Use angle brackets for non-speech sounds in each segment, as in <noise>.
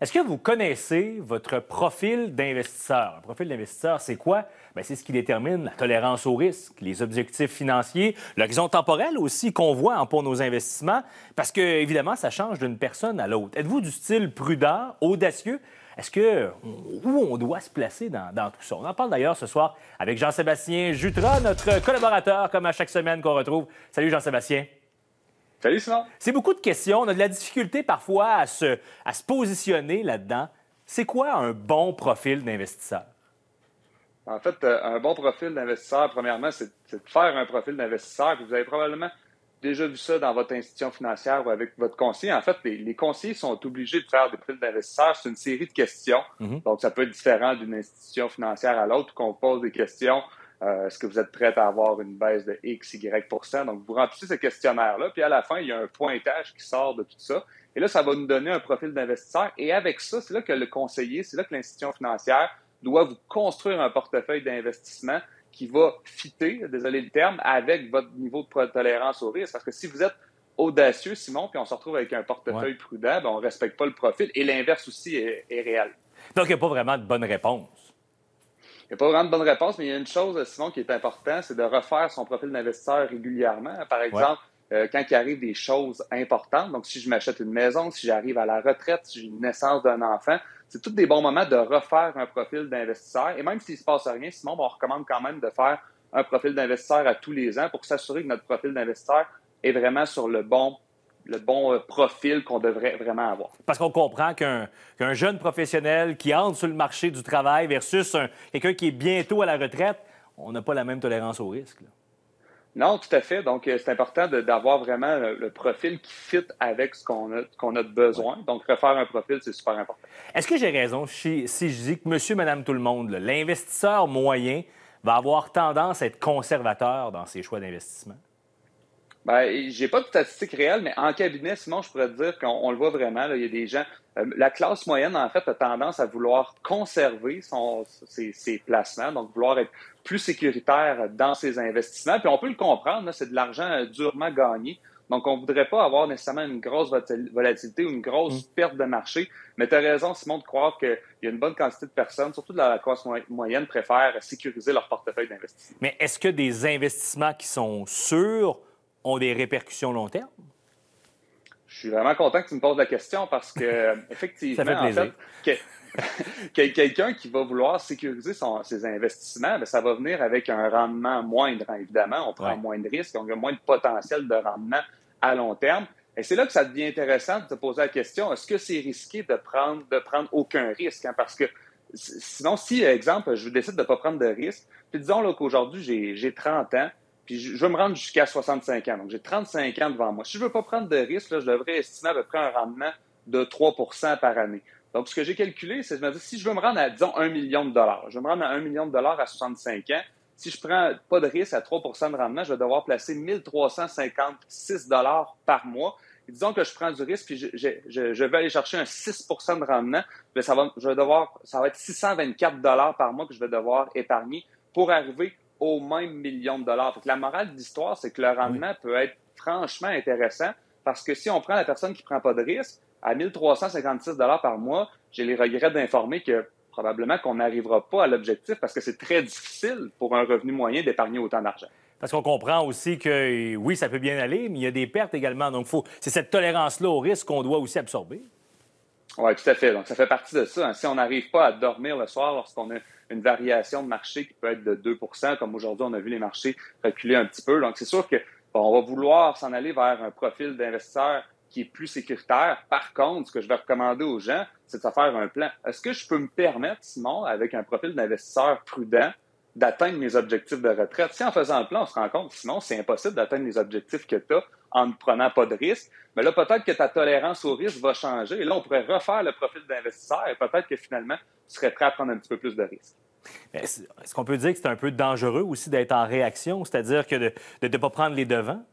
Est-ce que vous connaissez votre profil d'investisseur? Un profil d'investisseur, c'est quoi? Ben, c'est ce qui détermine la tolérance au risque, les objectifs financiers, l'horizon temporel aussi qu'on voit pour nos investissements, parce que, évidemment, ça change d'une personne à l'autre. Êtes-vous du style prudent, audacieux? Est-ce que où on doit se placer dans, dans, tout ça? On en parle d'ailleurs ce soir avec Jean-Sébastien Jutra, notre collaborateur, comme à chaque semaine qu'on retrouve. Salut Jean-Sébastien. Salut Simon. C'est beaucoup de questions. On a de la difficulté parfois à se, à se positionner là-dedans. C'est quoi un bon profil d'investisseur? En fait, euh, un bon profil d'investisseur, premièrement, c'est de faire un profil d'investisseur. Vous avez probablement déjà vu ça dans votre institution financière ou avec votre conseiller. En fait, les, conseillers sont obligés de faire des profils d'investisseurs. C'est une série de questions. Mm-hmm. Donc, ça peut être différent d'une institution financière à l'autre qu'on pose des questions euh, est-ce que vous êtes prêt à avoir une baisse de X, Y Donc, vous remplissez ce questionnaire-là, puis à la fin, il y a un pointage qui sort de tout ça. Et là, ça va nous donner un profil d'investisseur. Et avec ça, c'est là que le conseiller, c'est là que l'institution financière doit vous construire un portefeuille d'investissement qui va fitter, désolé le terme, avec votre niveau de tolérance au risque. Parce que si vous êtes audacieux, Simon, puis on se retrouve avec un portefeuille prudent, ben, on ne respecte pas le profil. Et l'inverse aussi est, est réel. Donc, il n'y a pas vraiment de bonne réponse. Il n'y a pas vraiment de bonne réponse, mais il y a une chose, Simon, qui est importante, c'est de refaire son profil d'investisseur régulièrement. Par exemple, euh, quand il arrive des choses importantes, donc si je m'achète une maison, si j'arrive à la retraite, si j'ai une naissance d'un enfant, c'est tous des bons moments de refaire un profil d'investisseur. Et même s'il ne se passe rien, Simon, on recommande quand même de faire un profil d'investisseur à tous les ans pour s'assurer que notre profil d'investisseur est vraiment sur le bon le bon euh, profil qu'on devrait vraiment avoir. Parce qu'on comprend qu'un jeune professionnel qui entre sur le marché du travail versus quelqu'un qui est bientôt à la retraite, on n'a pas la même tolérance au risque. Non, tout à fait. Donc, euh, c'est important d'avoir vraiment le, profil qui fit avec ce qu'on a, qu'on a besoin. Donc, refaire un profil, c'est super important. Est-ce que j'ai raison si, je dis que monsieur, madame, tout le monde, l'investisseur moyen va avoir tendance à être conservateur dans ses choix d'investissement? Ben, j'ai pas de statistiques réelles, mais en cabinet, sinon, je pourrais te dire qu'on le voit vraiment. il y a des gens. Euh, la classe moyenne, en fait, a tendance à vouloir conserver son, ses, placements, donc vouloir être plus sécuritaire dans ses investissements. Puis on peut le comprendre, c'est de l'argent euh, durement gagné. Donc, on ne voudrait pas avoir nécessairement une grosse volatilité ou une grosse mm. perte de marché. Mais tu as raison, Simon, de croire qu'il y a une bonne quantité de personnes, surtout de la classe moyenne, préfèrent sécuriser leur portefeuille d'investissement. Mais est-ce que des investissements qui sont sûrs ont des répercussions long terme? Je suis vraiment content que tu me poses la question parce que, <laughs> effectivement, quelqu'un qui va vouloir sécuriser ses investissements, bien, ça va venir avec un rendement moindre, hein, évidemment. On prend moins de risques, on a moins de potentiel de rendement à long terme. Et c'est là que ça devient intéressant de te poser la question, est-ce que c'est risqué de prendre, de prendre aucun risque? Hein? Parce que sinon, si, exemple, je décide de ne pas prendre de risque, puis disons qu'aujourd'hui, j'ai 30 ans, puis je, veux me rendre jusqu'à 65 ans. Donc, j'ai 35 ans devant moi. Si je ne veux pas prendre de risque, je devrais estimer à peu près un rendement de 3% par année. Donc, ce que j'ai calculé, c'est de me dire, si je veux me rendre à, disons, 1 million de dollars, je veux me rendre à 1 million de dollars à 65 ans, si je prends pas de risque à 3% de rendement, je vais devoir placer 1356 dollars par mois. disons que je prends du risque puis je, je, vais aller chercher un 6% de rendement, bien, ça va, je vais devoir, ça va être 624 dollars par mois que je vais devoir épargner pour arriver au même million de dollars. la morale de l'histoire, c'est que le rendement peut être franchement intéressant parce que si on prend la personne qui ne prend pas de risque, à 1356 dollars par mois, j'ai les regrets d'informer que probablement qu'on n'arrivera pas à l'objectif parce que c'est très difficile pour un revenu moyen d'épargner autant d'argent. Parce qu'on comprend aussi que oui, ça peut bien aller, mais il y a des pertes également. Donc, c'est cette tolérance-là au risque qu'on doit aussi absorber. Oui, tout à fait. Donc, ça fait partie de ça. Si on n'arrive pas à dormir le soir lorsqu'on a une variation de marché qui peut être de 2% comme aujourd'hui, on a vu les marchés reculer un petit peu. Donc, c'est sûr que on va vouloir s'en aller vers un profil d'investisseur qui est plus sécuritaire. Par contre, ce que je vais recommander aux gens, c'est de faire un plan. Est-ce que je peux me permettre, Simon, avec un profil d'investisseur prudent, d'atteindre mes objectifs de retraite? Si en faisant un plan, on se rend compte, sinon, c'est impossible d'atteindre les objectifs que tu as en ne prenant pas de risque. Mais là, peut-être que ta tolérance au risque va changer. Et là, on pourrait refaire le profil d'investisseur et peut-être que finalement, tu serais prêt à prendre un petit peu plus de risques. Est-ce qu'on peut dire que c'est un peu dangereux aussi d'être en réaction, c'est-à-dire que de ne pas prendre les devants?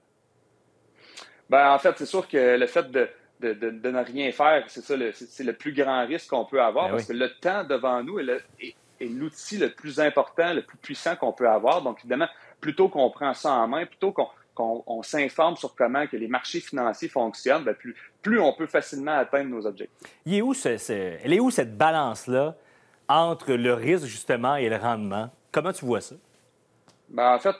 Ben, en fait, c'est sûr que le fait de, de, de, ne rien faire, c'est ça, c'est le plus grand risque qu'on peut avoir ben parce que le temps devant nous est, l'outil le plus important, le plus puissant qu'on peut avoir. Donc, évidemment, plutôt qu'on prend ça en main, plutôt qu'on qu'on s'informe sur comment que les marchés financiers fonctionnent, ben, plus, plus on peut facilement atteindre nos objectifs. Il est où elle est où cette balance-là entre le risque, justement, et le rendement? Comment tu vois ça? Ben, en fait,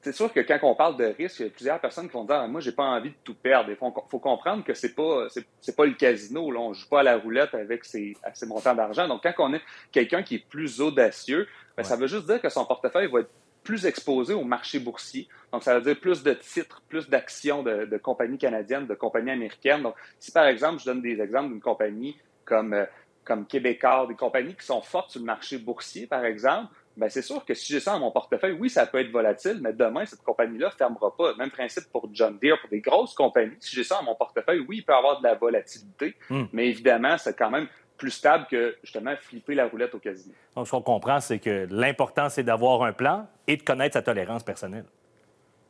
c'est sûr que quand on parle de risque, il y a plusieurs personnes qui vont dire ah, Moi, j'ai pas envie de tout perdre. Il faut, comprendre que c'est pas c'est pas le casino. Là. On joue pas à la roulette avec ses, montants d'argent. Donc, quand on est quelqu'un qui est plus audacieux, ben, ça veut juste dire que son portefeuille va être plus exposé au marché boursier. Donc, ça veut dire plus de titres, plus d'actions de, compagnies canadiennes, de compagnies américaines. Donc, si par exemple, je donne des exemples d'une compagnie comme, euh, comme Québécois, des compagnies qui sont fortes sur le marché boursier, par exemple, ben c'est sûr que si j'ai ça dans mon portefeuille, oui, ça peut être volatile, mais demain, cette compagnie-là ne fermera pas. Même principe pour John Deere, pour des grosses compagnies. Si j'ai ça dans mon portefeuille, oui, il peut y avoir de la volatilité, hmm. mais évidemment, c'est quand même plus stable que justement flipper la roulette au casino. Donc, ce qu'on comprend, c'est que l'important, c'est d'avoir un plan et de connaître sa tolérance personnelle.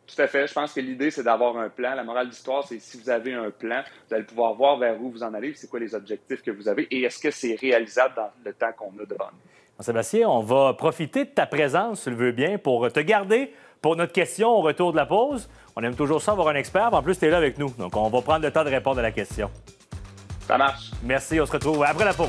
Tout à fait. Je pense que l'idée, c'est d'avoir un plan. La morale de l'histoire, c'est si vous avez un plan, vous allez pouvoir voir vers où vous en allez, c'est quoi les objectifs que vous avez et est-ce que c'est réalisable dans le temps qu'on a devant nous. Sébastien, on va profiter de ta présence, si tu le veux bien, pour te garder pour notre question au retour de la pause. On aime toujours ça avoir un expert. En plus, tu es là avec nous. Donc, on va prendre le temps de répondre à la question. Ça marche. Merci. On se retrouve après la pause.